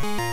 you